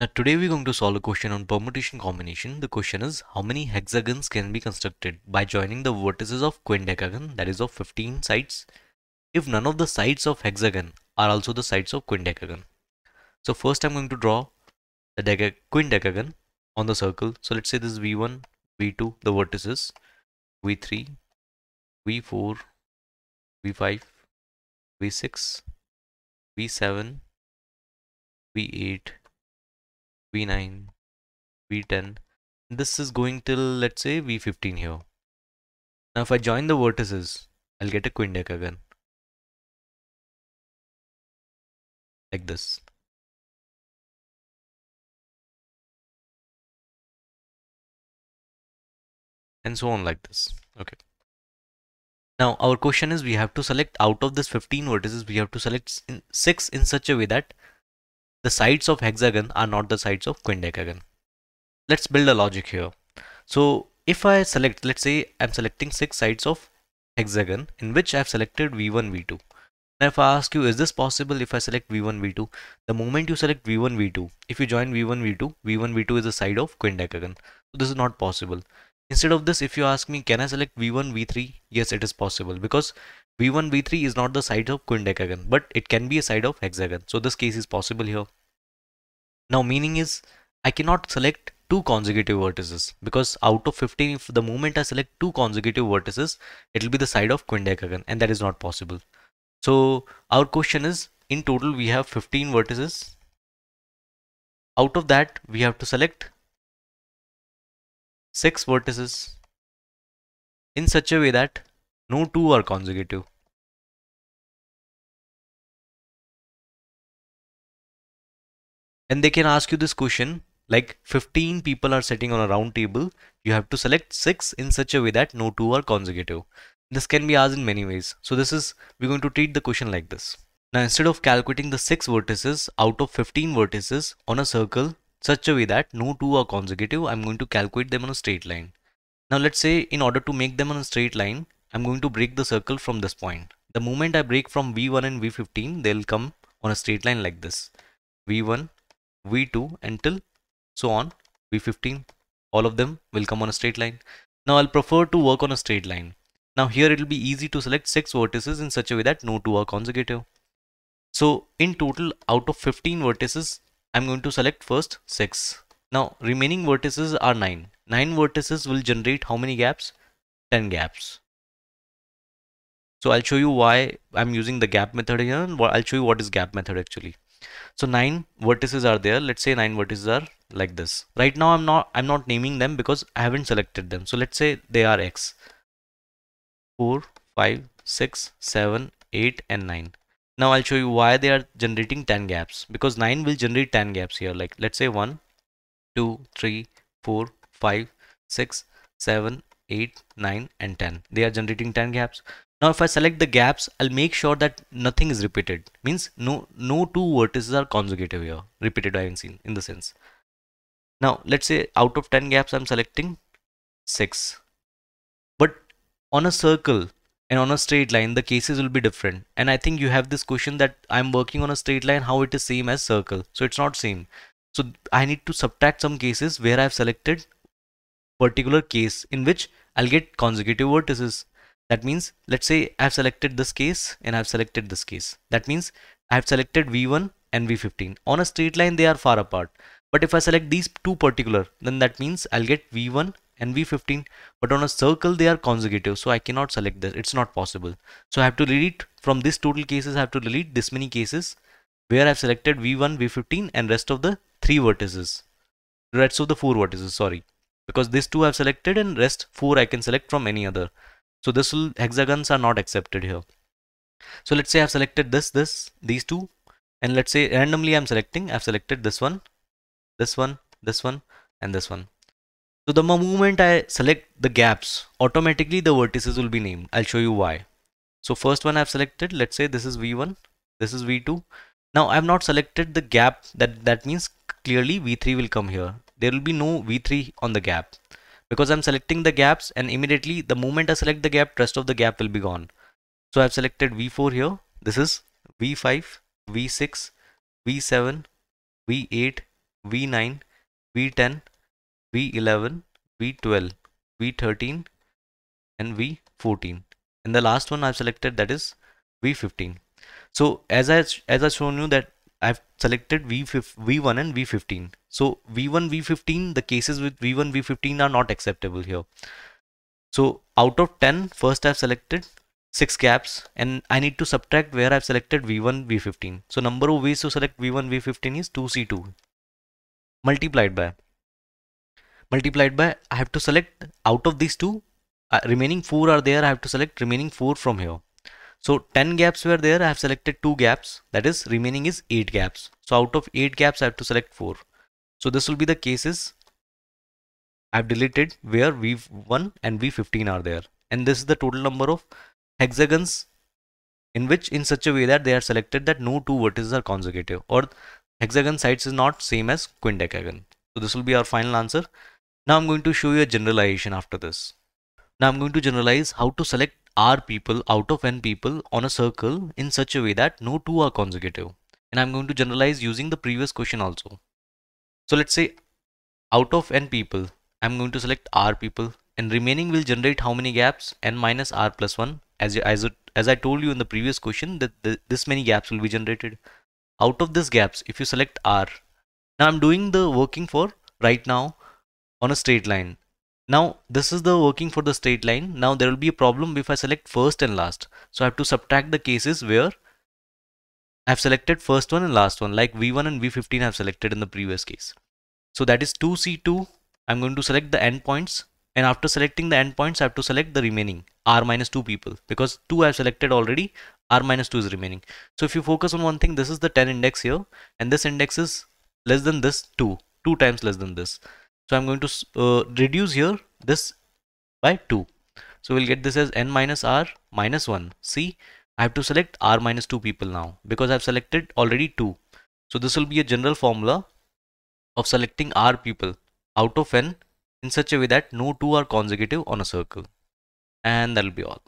Now today we're going to solve a question on permutation combination. The question is how many hexagons can be constructed by joining the vertices of quindecagon that is of 15 sides if none of the sides of hexagon are also the sides of quindecagon. So first I'm going to draw the quindecagon on the circle. So let's say this is V1, V2, the vertices, V3, V4, V5, V6, V7, V8, v9 v10 this is going till let's say v15 here. Now if I join the vertices I'll get a quindecagon like this. And so on like this. Okay. Now our question is we have to select out of this 15 vertices we have to select in 6 in such a way that the sides of hexagon are not the sides of quindecagon. Let's build a logic here. So if I select, let's say I'm selecting six sides of hexagon in which I've selected V1, V2. Now if I ask you, is this possible if I select V1, V2? The moment you select V1, V2, if you join V1, V2, V1, V2 is the side of quindecagon. So this is not possible. Instead of this, if you ask me, can I select V1, V3? Yes, it is possible because V1, V3 is not the side of quindecagon, but it can be a side of hexagon. So this case is possible here. Now meaning is I cannot select two consecutive vertices because out of 15 if the moment I select two consecutive vertices it will be the side of quindecagon and that is not possible. So our question is in total we have 15 vertices. Out of that we have to select 6 vertices in such a way that no two are consecutive. And they can ask you this question like 15 people are sitting on a round table. You have to select 6 in such a way that no two are consecutive. This can be asked in many ways. So this is we're going to treat the question like this. Now instead of calculating the 6 vertices out of 15 vertices on a circle such a way that no two are consecutive I'm going to calculate them on a straight line. Now let's say in order to make them on a straight line I'm going to break the circle from this point. The moment I break from V1 and V15 they'll come on a straight line like this. V1 v2 until so on v15 all of them will come on a straight line. Now I'll prefer to work on a straight line. Now here it will be easy to select 6 vertices in such a way that no two are consecutive so in total out of 15 vertices I'm going to select first 6 now remaining vertices are 9 9 vertices will generate how many gaps? 10 gaps. So I'll show you why I'm using the gap method here I'll show you what is gap method actually so nine vertices are there. Let's say nine vertices are like this. Right now I'm not I'm not naming them because I haven't selected them. So let's say they are X. 4, 5, 6, 7, 8 and 9. Now I'll show you why they are generating 10 gaps because 9 will generate 10 gaps here like let's say 1, 2, 3, 4, 5, 6, 7, 8, 9 and 10. They are generating 10 gaps. Now if I select the gaps, I'll make sure that nothing is repeated. Means no no two vertices are consecutive here. Repeated I haven't seen in the sense. Now let's say out of 10 gaps I'm selecting 6. But on a circle and on a straight line the cases will be different. And I think you have this question that I'm working on a straight line how it is same as circle. So it's not same. So I need to subtract some cases where I've selected particular case in which I'll get consecutive vertices. That means, let's say I've selected this case and I've selected this case. That means I've selected V1 and V15. On a straight line, they are far apart. But if I select these two particular, then that means I'll get V1 and V15. But on a circle, they are consecutive. So I cannot select this. It's not possible. So I have to delete from this total cases, I have to delete this many cases where I've selected V1, V15 and rest of the three vertices. Rest of the four vertices, sorry. Because these two I've selected and rest four I can select from any other. So this will hexagons are not accepted here. So let's say I've selected this, this, these two, and let's say randomly I'm selecting, I've selected this one, this one, this one, and this one. So the moment I select the gaps, automatically the vertices will be named. I'll show you why. So first one I've selected, let's say this is V1, this is V2. Now I've not selected the gap that that means clearly V3 will come here. There will be no V3 on the gap because I'm selecting the gaps and immediately the moment I select the gap rest of the gap will be gone. So I've selected V4 here. This is V5 V6 V7 V8 V9, V10, V11, V12, V13 and V14 and the last one I've selected that is V15 so as I as I shown you that I've selected V V1 and V15 so V1 V15 the cases with V1 V15 are not acceptable here. So out of 10 first I've selected 6 gaps and I need to subtract where I've selected V1 V15 so number of ways to select V1 V15 is 2C2 multiplied by. Multiplied by I have to select out of these two uh, remaining four are there I have to select remaining four from here so 10 gaps were there. I have selected two gaps. That is remaining is 8 gaps. So out of 8 gaps I have to select 4 so this will be the cases I've deleted where V1 and V15 are there. And this is the total number of hexagons in which in such a way that they are selected that no two vertices are consecutive or hexagon sides is not same as quindecagon. So this will be our final answer. Now I'm going to show you a generalization after this. Now I'm going to generalize how to select R people out of N people on a circle in such a way that no two are consecutive. And I'm going to generalize using the previous question also. So let's say out of N people, I'm going to select R people and remaining will generate how many gaps? N minus R plus 1. As, as, as I told you in the previous question that this many gaps will be generated. Out of these gaps, if you select R, now I'm doing the working for right now on a straight line now this is the working for the straight line. Now there will be a problem if I select first and last. So I have to subtract the cases where I've selected first one and last one like V1 and V15 I've selected in the previous case. So that is 2C2. I'm going to select the endpoints and after selecting the endpoints I have to select the remaining R minus 2 people because 2 I've selected already R minus 2 is remaining. So if you focus on one thing this is the 10 index here and this index is less than this 2 2 times less than this so I'm going to uh, reduce here this by 2. So we'll get this as n minus r minus 1. See, I have to select r minus 2 people now because I've selected already 2. So this will be a general formula of selecting r people out of n in such a way that no two are consecutive on a circle. And that'll be all.